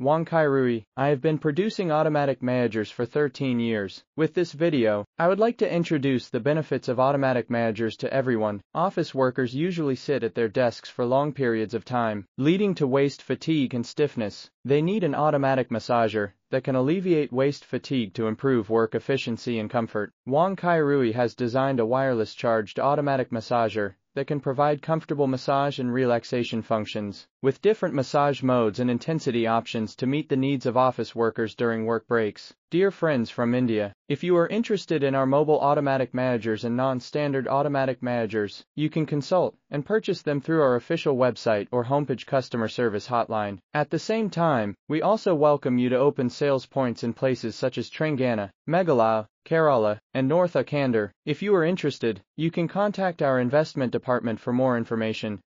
Wang Qirui. I have been producing automatic massagers for 13 years. With this video, I would like to introduce the benefits of automatic massagers to everyone. Office workers usually sit at their desks for long periods of time, leading to waist fatigue and stiffness. They need an automatic massager that can alleviate waist fatigue to improve work efficiency and comfort. Wang Qirui has designed a wireless charged automatic massager that can provide comfortable massage and relaxation functions, with different massage modes and intensity options to meet the needs of office workers during work breaks. Dear friends from India, if you are interested in our mobile automatic massagers and non-standard automatic massagers, you can consult and purchase them through our official website or homepage customer service hotline. At the same time, we also welcome you to open sales points in places such as Trengana, Meghalaya, Kerala, and North Akander. If you are interested, you can contact our investment department for more information.